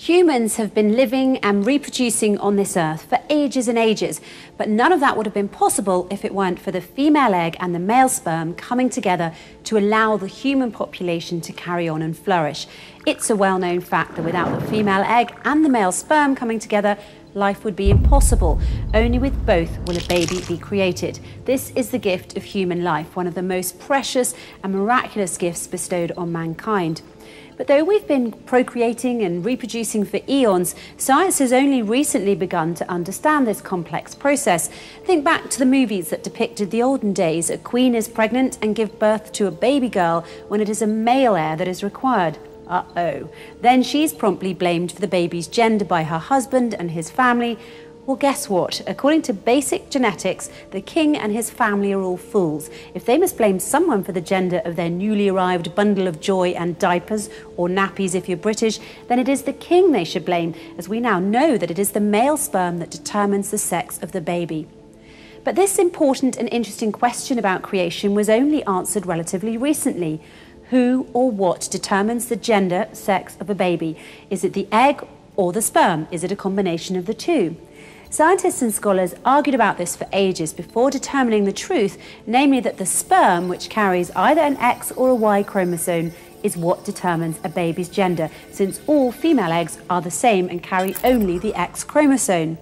Humans have been living and reproducing on this earth for ages and ages, but none of that would have been possible if it weren't for the female egg and the male sperm coming together to allow the human population to carry on and flourish. It's a well known fact that without the female egg and the male sperm coming together, life would be impossible. Only with both will a baby be created. This is the gift of human life, one of the most precious and miraculous gifts bestowed on mankind. But though we've been procreating and reproducing for eons, science has only recently begun to understand this complex process. Think back to the movies that depicted the olden days. A queen is pregnant and gives birth to a baby girl when it is a male heir that is required. Uh oh. Then she's promptly blamed for the baby's gender by her husband and his family, well, guess what? According to basic genetics, the king and his family are all fools. If they must blame someone for the gender of their newly arrived bundle of joy and diapers, or nappies if you're British, then it is the king they should blame, as we now know that it is the male sperm that determines the sex of the baby. But this important and interesting question about creation was only answered relatively recently. Who or what determines the gender, sex of a baby? Is it the egg or the sperm? Is it a combination of the two? Scientists and scholars argued about this for ages before determining the truth, namely that the sperm, which carries either an X or a Y chromosome, is what determines a baby's gender, since all female eggs are the same and carry only the X chromosome.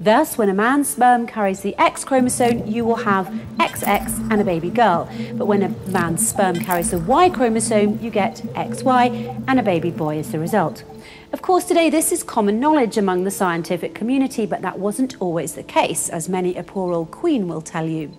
Thus, when a man's sperm carries the X chromosome, you will have XX and a baby girl. But when a man's sperm carries the Y chromosome, you get XY and a baby boy as the result. Of course, today this is common knowledge among the scientific community, but that wasn't always the case, as many a poor old queen will tell you.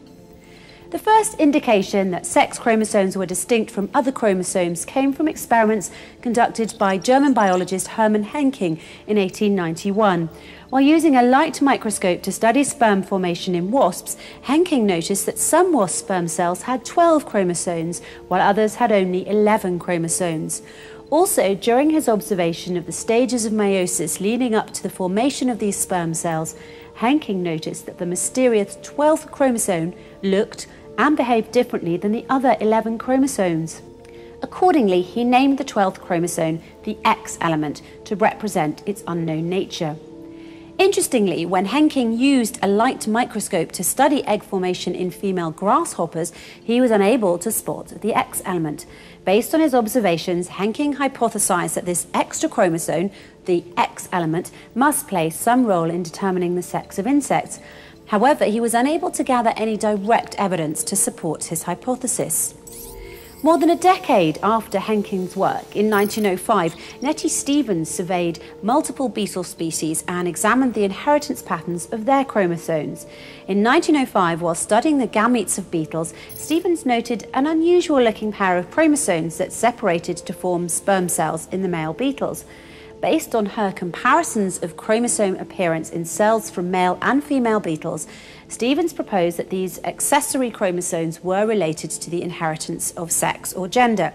The first indication that sex chromosomes were distinct from other chromosomes came from experiments conducted by German biologist Hermann Henking in 1891. While using a light microscope to study sperm formation in wasps, Henking noticed that some wasp sperm cells had 12 chromosomes, while others had only 11 chromosomes. Also, during his observation of the stages of meiosis leading up to the formation of these sperm cells, Henking noticed that the mysterious 12th chromosome looked and behaved differently than the other 11 chromosomes. Accordingly, he named the 12th chromosome the X element to represent its unknown nature. Interestingly, when Henking used a light microscope to study egg formation in female grasshoppers, he was unable to spot the X element. Based on his observations, Henking hypothesized that this extra chromosome, the X element, must play some role in determining the sex of insects. However, he was unable to gather any direct evidence to support his hypothesis. More than a decade after Henking's work, in 1905, Nettie Stevens surveyed multiple beetle species and examined the inheritance patterns of their chromosomes. In 1905, while studying the gametes of beetles, Stevens noted an unusual looking pair of chromosomes that separated to form sperm cells in the male beetles. Based on her comparisons of chromosome appearance in cells from male and female beetles, Stevens proposed that these accessory chromosomes were related to the inheritance of sex or gender.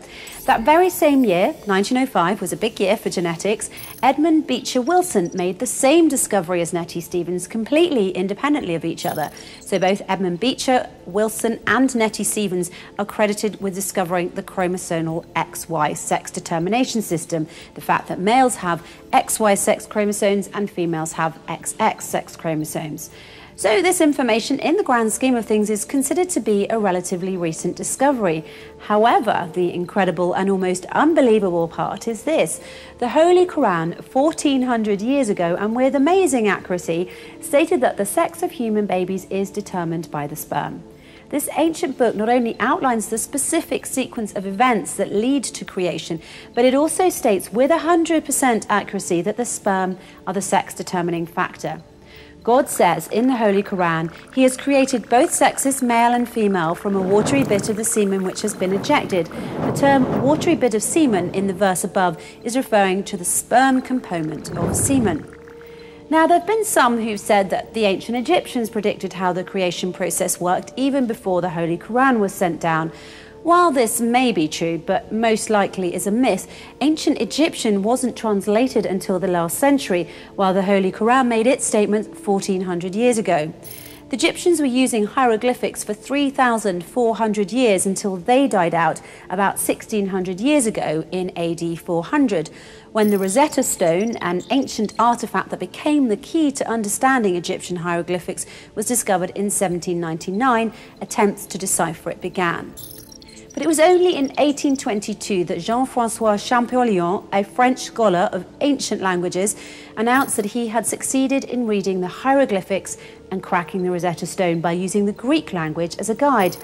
That very same year, 1905, was a big year for genetics. Edmund Beecher Wilson made the same discovery as Nettie Stevens completely independently of each other. So both Edmund Beecher, Wilson, and Nettie Stevens are credited with discovering the chromosomal XY sex determination system, the fact that males have XY sex chromosomes and females have XX sex chromosomes. So this information, in the grand scheme of things, is considered to be a relatively recent discovery. However, the incredible and almost unbelievable part is this. The Holy Quran, 1400 years ago, and with amazing accuracy, stated that the sex of human babies is determined by the sperm. This ancient book not only outlines the specific sequence of events that lead to creation, but it also states with 100% accuracy that the sperm are the sex determining factor. God says in the Holy Quran, He has created both sexes, male and female, from a watery bit of the semen which has been ejected. The term watery bit of semen in the verse above is referring to the sperm component of semen. Now, there have been some who've said that the ancient Egyptians predicted how the creation process worked even before the Holy Quran was sent down. While this may be true, but most likely is a myth, ancient Egyptian wasn't translated until the last century, while the Holy Quran made its statement 1400 years ago. The Egyptians were using hieroglyphics for 3,400 years until they died out about 1600 years ago in AD 400, when the Rosetta Stone, an ancient artifact that became the key to understanding Egyptian hieroglyphics, was discovered in 1799, attempts to decipher it began. But it was only in 1822 that Jean-François Champollion, a French scholar of ancient languages, announced that he had succeeded in reading the hieroglyphics and cracking the Rosetta Stone by using the Greek language as a guide.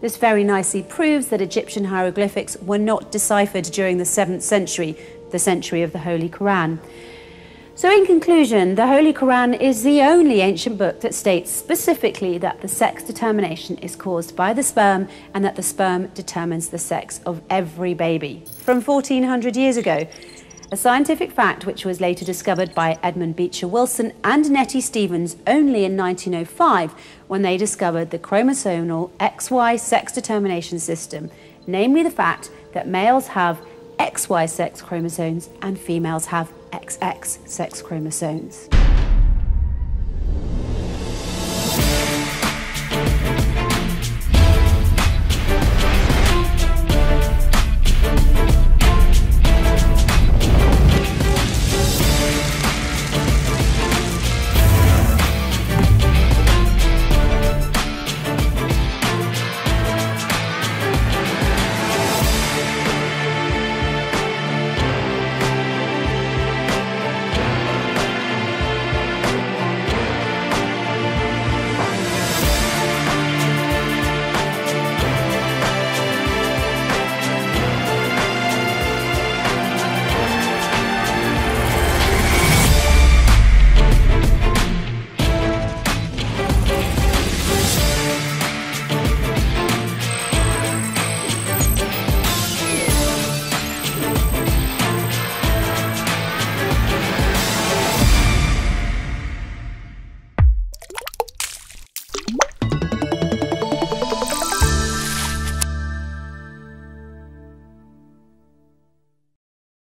This very nicely proves that Egyptian hieroglyphics were not deciphered during the 7th century, the century of the Holy Quran. So, in conclusion, the Holy Quran is the only ancient book that states specifically that the sex determination is caused by the sperm and that the sperm determines the sex of every baby. From 1400 years ago, a scientific fact which was later discovered by Edmund Beecher Wilson and Nettie Stevens only in 1905 when they discovered the chromosomal XY sex determination system, namely the fact that males have XY sex chromosomes and females have XX sex chromosomes.